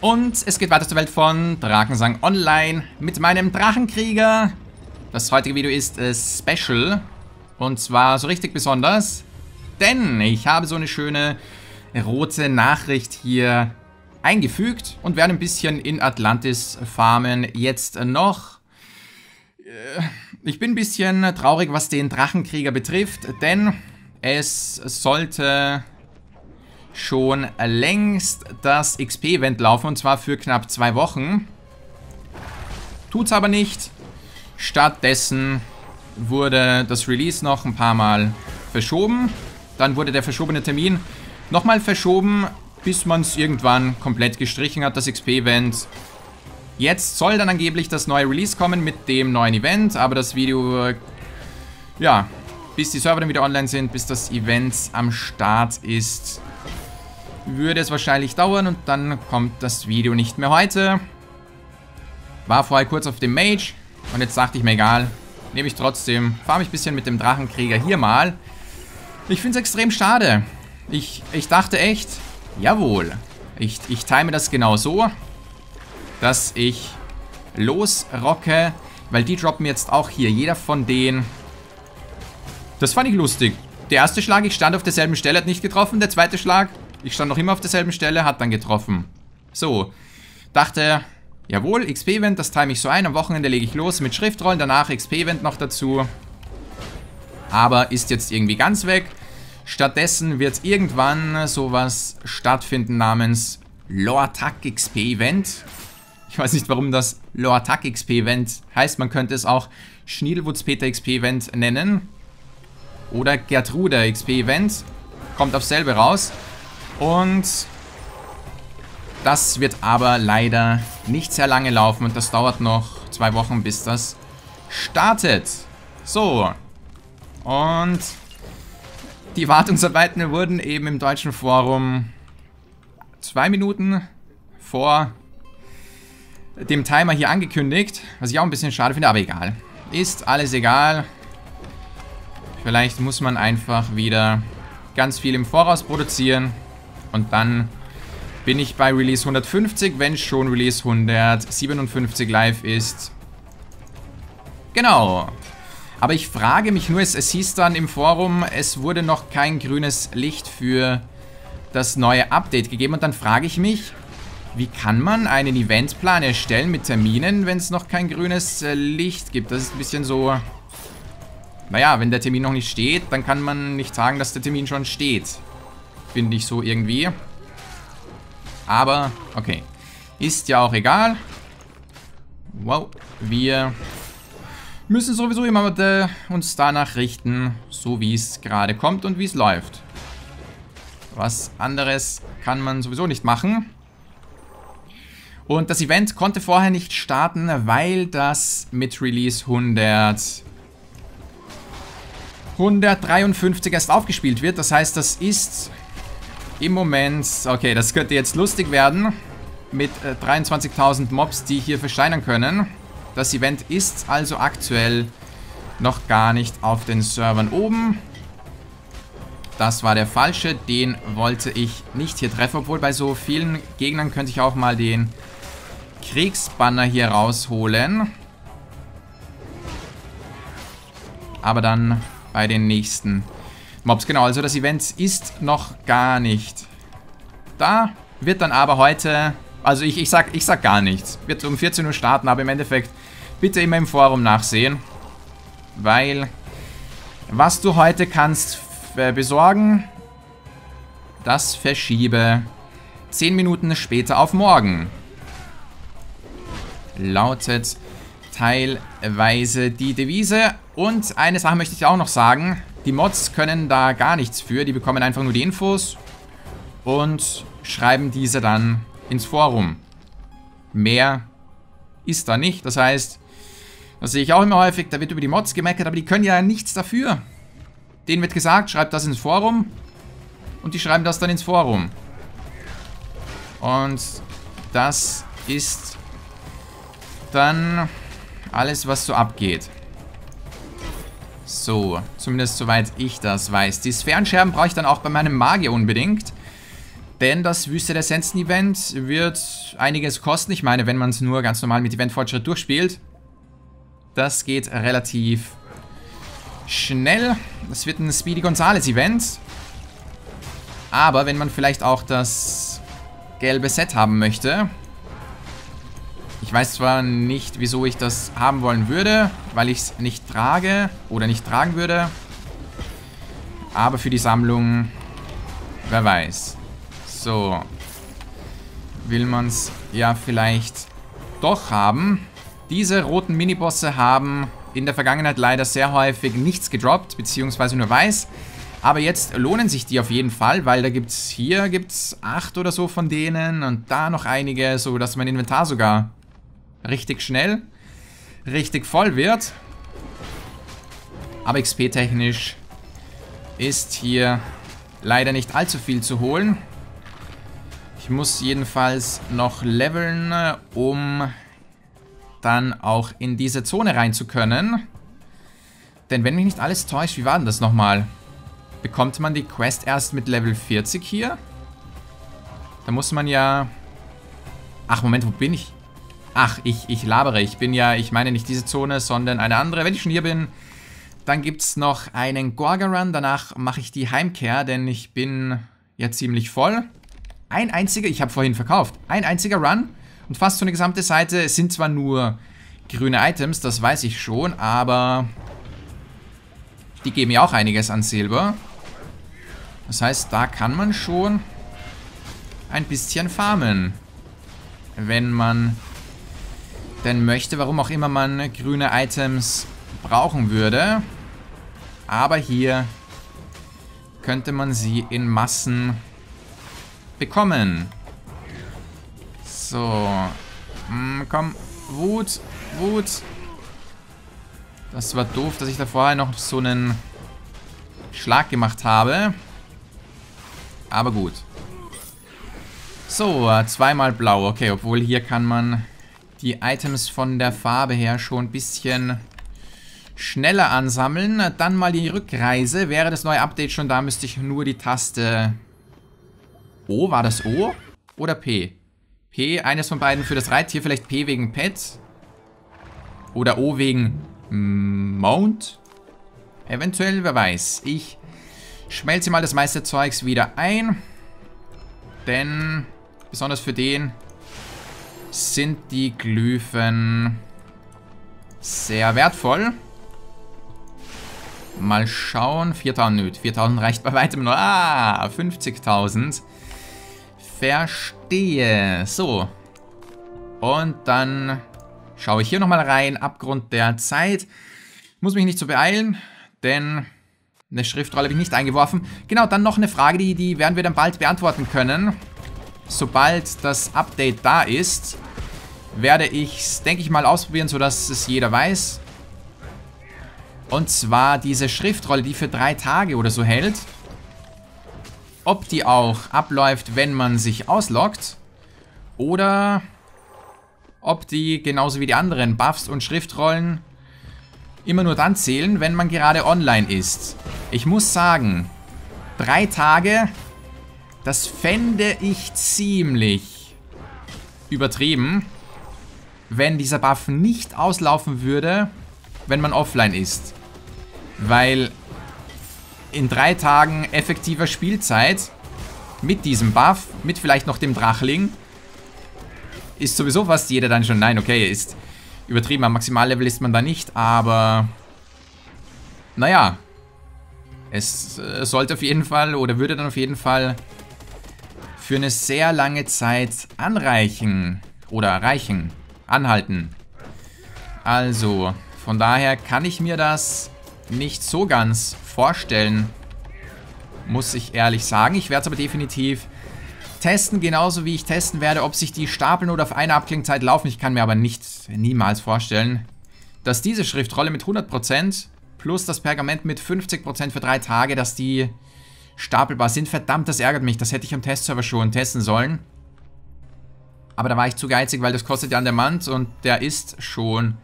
Und es geht weiter zur Welt von Drakensang Online mit meinem Drachenkrieger. Das heutige Video ist äh, Special. Und zwar so richtig besonders. Denn ich habe so eine schöne rote Nachricht hier eingefügt und werde ein bisschen in Atlantis farmen. Jetzt noch. Äh, ich bin ein bisschen traurig, was den Drachenkrieger betrifft, denn es sollte schon längst das XP-Event laufen und zwar für knapp zwei Wochen. Tut's aber nicht. Stattdessen wurde das Release noch ein paar Mal verschoben. Dann wurde der verschobene Termin nochmal verschoben, bis man es irgendwann komplett gestrichen hat, das XP-Event. Jetzt soll dann angeblich das neue Release kommen mit dem neuen Event, aber das Video, ja, bis die Server dann wieder online sind, bis das Event am Start ist, würde es wahrscheinlich dauern und dann kommt das Video nicht mehr heute. War vorher kurz auf dem Mage und jetzt dachte ich mir, egal, nehme ich trotzdem, fahre mich ein bisschen mit dem Drachenkrieger hier mal. Ich finde es extrem schade. Ich, ich dachte echt, jawohl, ich, ich time das genau so, dass ich losrocke, weil die droppen jetzt auch hier, jeder von denen. Das fand ich lustig. Der erste Schlag, ich stand auf derselben Stelle, hat nicht getroffen. Der zweite Schlag, ich stand noch immer auf derselben Stelle, hat dann getroffen. So, dachte, jawohl, XP-Event, das time ich so ein. Am Wochenende lege ich los mit Schriftrollen, danach XP-Event noch dazu. Aber ist jetzt irgendwie ganz weg. Stattdessen wird irgendwann sowas stattfinden namens Lore-Attack XP-Event. Ich weiß nicht, warum das Lore-Attack XP-Event heißt. Man könnte es auch Schniedelwurzpeter XP-Event nennen. Oder Gertrude XP-Event. Kommt auf selbe raus. Und das wird aber leider nicht sehr lange laufen und das dauert noch zwei Wochen, bis das startet. So. Und die Wartungsarbeiten wurden eben im deutschen Forum zwei Minuten vor dem Timer hier angekündigt, was ich auch ein bisschen schade finde, aber egal. Ist alles egal. Vielleicht muss man einfach wieder ganz viel im Voraus produzieren. Und dann bin ich bei Release 150, wenn schon Release 157 live ist. Genau. Aber ich frage mich nur, es, es hieß dann im Forum, es wurde noch kein grünes Licht für das neue Update gegeben. Und dann frage ich mich, wie kann man einen Eventplan erstellen mit Terminen, wenn es noch kein grünes äh, Licht gibt? Das ist ein bisschen so... Naja, wenn der Termin noch nicht steht, dann kann man nicht sagen, dass der Termin schon steht. Finde ich so irgendwie. Aber, okay. Ist ja auch egal. Wow. Wir müssen sowieso immer äh, uns danach richten, so wie es gerade kommt und wie es läuft. Was anderes kann man sowieso nicht machen. Und das Event konnte vorher nicht starten, weil das mit Release 100 153 erst aufgespielt wird. Das heißt, das ist im Moment... Okay, das könnte jetzt lustig werden. Mit äh, 23.000 Mobs, die hier versteinern können. Das Event ist also aktuell noch gar nicht auf den Servern oben. Das war der falsche. Den wollte ich nicht hier treffen. Obwohl bei so vielen Gegnern könnte ich auch mal den Kriegsbanner hier rausholen. Aber dann bei den nächsten Mobs. Genau, also das Event ist noch gar nicht da. Wird dann aber heute, also ich, ich, sag, ich sag gar nichts. Wird um 14 Uhr starten, aber im Endeffekt bitte immer im Forum nachsehen. Weil, was du heute kannst besorgen, das verschiebe 10 Minuten später auf morgen. Lautet teilweise die Devise. Und eine Sache möchte ich auch noch sagen. Die Mods können da gar nichts für. Die bekommen einfach nur die Infos und schreiben diese dann ins Forum. Mehr ist da nicht. Das heißt, das sehe ich auch immer häufig, da wird über die Mods gemeckert, aber die können ja nichts dafür. Denen wird gesagt, schreibt das ins Forum und die schreiben das dann ins Forum. Und das ist dann alles, was so abgeht. So, zumindest soweit ich das weiß. Die Sphärenscherben brauche ich dann auch bei meinem Magier unbedingt. Denn das Wüste der Sensen Event wird einiges kosten. Ich meine, wenn man es nur ganz normal mit Eventfortschritt durchspielt. Das geht relativ schnell. Das wird ein Speedy Gonzales Event. Aber wenn man vielleicht auch das gelbe Set haben möchte. Ich weiß zwar nicht, wieso ich das haben wollen würde, weil ich es nicht trage oder nicht tragen würde. Aber für die Sammlung, wer weiß. So. Will man es ja vielleicht doch haben. Diese roten Minibosse haben in der Vergangenheit leider sehr häufig nichts gedroppt, beziehungsweise nur weiß. Aber jetzt lohnen sich die auf jeden Fall, weil da gibt es hier gibt's acht oder so von denen und da noch einige, so dass mein Inventar sogar richtig schnell, richtig voll wird. Aber XP-technisch ist hier leider nicht allzu viel zu holen. Ich muss jedenfalls noch leveln, um dann auch in diese Zone rein zu können. Denn wenn mich nicht alles täuscht, wie war denn das nochmal? Bekommt man die Quest erst mit Level 40 hier? Da muss man ja... Ach, Moment, wo bin ich? Ach, ich, ich labere. Ich bin ja, ich meine nicht diese Zone, sondern eine andere. Wenn ich schon hier bin, dann gibt es noch einen Gorga-Run. Danach mache ich die Heimkehr, denn ich bin ja ziemlich voll. Ein einziger, ich habe vorhin verkauft, ein einziger Run und fast so eine gesamte Seite. Es sind zwar nur grüne Items, das weiß ich schon, aber die geben ja auch einiges an Silber. Das heißt, da kann man schon ein bisschen farmen. Wenn man denn möchte, warum auch immer man grüne Items brauchen würde. Aber hier könnte man sie in Massen bekommen. So. Hm, komm. Wut. Wut. Das war doof, dass ich da vorher noch so einen Schlag gemacht habe. Aber gut. So, zweimal blau. Okay, obwohl hier kann man die Items von der Farbe her schon ein bisschen schneller ansammeln. Dann mal die Rückreise. Wäre das neue Update schon da, müsste ich nur die Taste O. War das O? Oder P? P, eines von beiden für das Reittier. Vielleicht P wegen Pet. Oder O wegen Mount. Eventuell, wer weiß. Ich schmelze mal das meiste Zeugs wieder ein. Denn, besonders für den, sind die Glyphen sehr wertvoll. Mal schauen. 4000, nö. 4000 reicht bei weitem nur. Ah, 50.000. Verstehe. So. Und dann schaue ich hier nochmal rein. Abgrund der Zeit. Muss mich nicht so beeilen, denn eine Schriftrolle habe ich nicht eingeworfen. Genau, dann noch eine Frage, die, die werden wir dann bald beantworten können. Sobald das Update da ist, werde ich es, denke ich mal, ausprobieren, sodass es jeder weiß. Und zwar diese Schriftrolle, die für drei Tage oder so hält. Ob die auch abläuft, wenn man sich ausloggt. Oder ob die, genauso wie die anderen Buffs und Schriftrollen, immer nur dann zählen, wenn man gerade online ist. Ich muss sagen, drei Tage, das fände ich ziemlich übertrieben, wenn dieser Buff nicht auslaufen würde, wenn man offline ist. Weil in drei Tagen effektiver Spielzeit mit diesem Buff, mit vielleicht noch dem Drachling, ist sowieso fast jeder dann schon, nein, okay, ist übertrieben, am Maximallevel ist man da nicht, aber naja, es äh, sollte auf jeden Fall oder würde dann auf jeden Fall für eine sehr lange Zeit anreichen oder reichen, anhalten. Also, von daher kann ich mir das nicht so ganz vorstellen, muss ich ehrlich sagen. Ich werde es aber definitiv testen, genauso wie ich testen werde, ob sich die stapeln oder auf eine Abklingzeit laufen. Ich kann mir aber nicht, niemals vorstellen, dass diese Schriftrolle mit 100% plus das Pergament mit 50% für drei Tage, dass die stapelbar sind. Verdammt, das ärgert mich. Das hätte ich am Testserver schon testen sollen. Aber da war ich zu geizig, weil das kostet ja an der Mand und der ist schon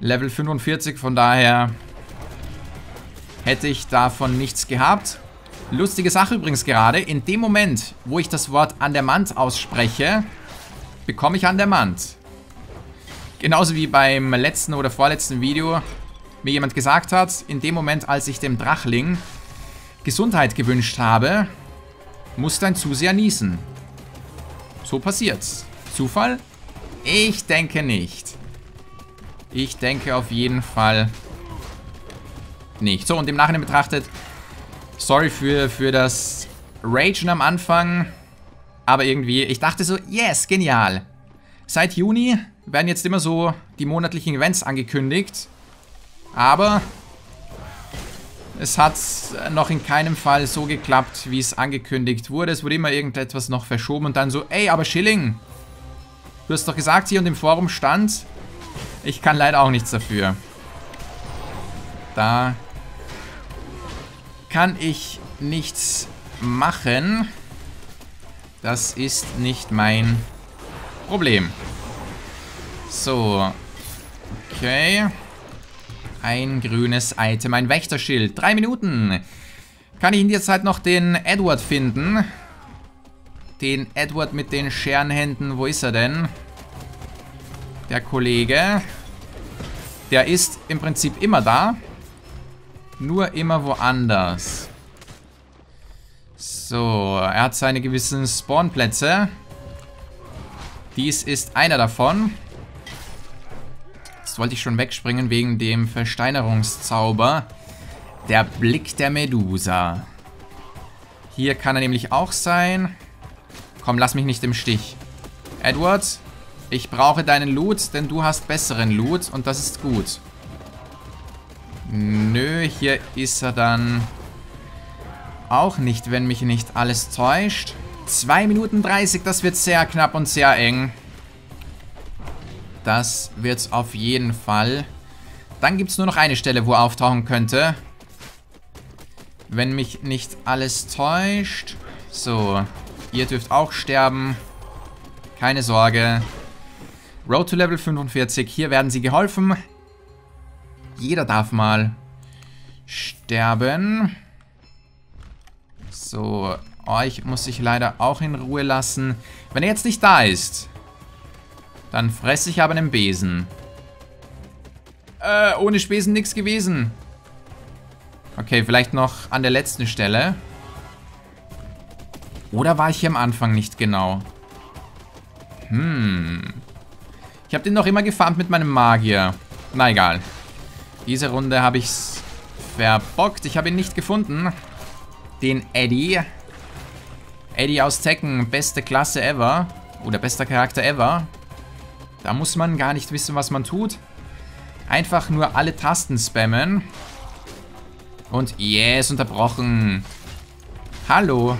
Level 45. Von daher hätte ich davon nichts gehabt. Lustige Sache übrigens gerade. In dem Moment, wo ich das Wort an der Mand ausspreche, bekomme ich an der Mand. Genauso wie beim letzten oder vorletzten Video mir jemand gesagt hat, in dem Moment, als ich dem Drachling Gesundheit gewünscht habe, muss dein Zuseher niesen. So passiert's. Zufall? Ich denke nicht. Ich denke auf jeden Fall nicht. So, und im Nachhinein betrachtet, sorry für, für das Ragen am Anfang, aber irgendwie, ich dachte so, yes, genial. Seit Juni werden jetzt immer so die monatlichen Events angekündigt, aber es hat noch in keinem Fall so geklappt, wie es angekündigt wurde. Es wurde immer irgendetwas noch verschoben und dann so, ey, aber Schilling, du hast doch gesagt, hier und im Forum stand, ich kann leider auch nichts dafür. Da kann ich nichts machen. Das ist nicht mein Problem. So. Okay. Ein grünes Item, ein Wächterschild. Drei Minuten. Kann ich in der Zeit noch den Edward finden? Den Edward mit den Scherenhänden. Wo ist er denn? Der Kollege. Der ist im Prinzip immer da. Nur immer woanders. So, er hat seine gewissen Spawnplätze. Dies ist einer davon. Jetzt wollte ich schon wegspringen wegen dem Versteinerungszauber. Der Blick der Medusa. Hier kann er nämlich auch sein. Komm, lass mich nicht im Stich. Edward, ich brauche deinen Loot, denn du hast besseren Loot und das ist gut. Nö, hier ist er dann auch nicht, wenn mich nicht alles täuscht. 2 Minuten 30, das wird sehr knapp und sehr eng. Das wird's auf jeden Fall. Dann gibt es nur noch eine Stelle, wo er auftauchen könnte. Wenn mich nicht alles täuscht. So, ihr dürft auch sterben. Keine Sorge. Road to Level 45, hier werden sie geholfen. Jeder darf mal sterben. So, euch muss ich leider auch in Ruhe lassen. Wenn er jetzt nicht da ist, dann fresse ich aber einen Besen. Äh, ohne Spesen nichts gewesen. Okay, vielleicht noch an der letzten Stelle. Oder war ich hier am Anfang nicht genau? Hm. Ich habe den noch immer gefarmt mit meinem Magier. Na egal. Diese Runde habe ich verbockt. Ich habe ihn nicht gefunden. Den Eddie. Eddie aus Tekken, beste Klasse ever. Oder bester Charakter ever. Da muss man gar nicht wissen, was man tut. Einfach nur alle Tasten spammen. Und yes, unterbrochen. Hallo.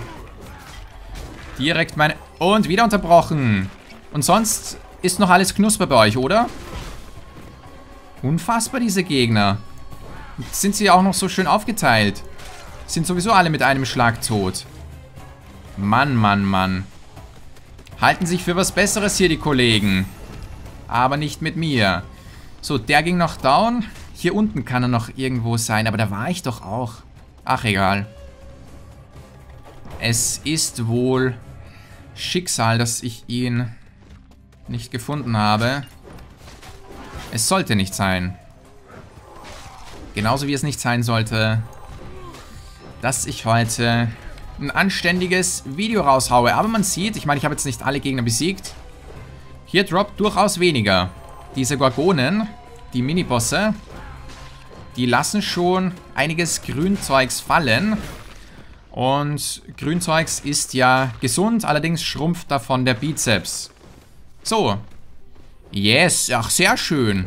Direkt meine... Und wieder unterbrochen. Und sonst ist noch alles knusper bei euch, oder? Unfassbar, diese Gegner. Sind sie auch noch so schön aufgeteilt. Sind sowieso alle mit einem Schlag tot. Mann, Mann, Mann. Halten sich für was Besseres hier, die Kollegen. Aber nicht mit mir. So, der ging noch down. Hier unten kann er noch irgendwo sein, aber da war ich doch auch. Ach, egal. Es ist wohl Schicksal, dass ich ihn nicht gefunden habe. Es sollte nicht sein. Genauso wie es nicht sein sollte, dass ich heute ein anständiges Video raushaue. Aber man sieht, ich meine, ich habe jetzt nicht alle Gegner besiegt. Hier droppt durchaus weniger. Diese Gorgonen, die Minibosse, die lassen schon einiges Grünzeugs fallen. Und Grünzeugs ist ja gesund, allerdings schrumpft davon der Bizeps. So, Yes, ach sehr schön.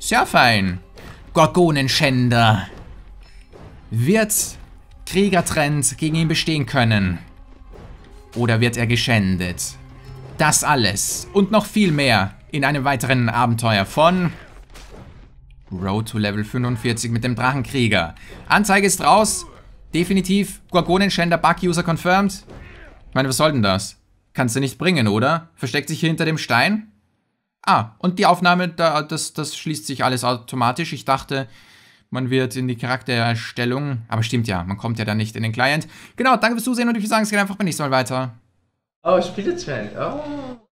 Sehr fein. Gorgonenschänder. Wird Kriegertrend gegen ihn bestehen können? Oder wird er geschändet? Das alles und noch viel mehr in einem weiteren Abenteuer von Road to Level 45 mit dem Drachenkrieger. Anzeige ist raus. Definitiv Gorgonenschänder Bug-User confirmed. Ich meine, was soll denn das? Kannst du nicht bringen, oder? Versteckt sich hier hinter dem Stein? Ah, und die Aufnahme, da, das, das schließt sich alles automatisch. Ich dachte, Man wird in die Charaktererstellung. Aber stimmt ja, man kommt ja dann nicht in den Client. Genau, danke fürs Zusehen und ich würde sagen, es geht einfach beim nächsten Mal weiter. Oh, Spielezweig. Oh.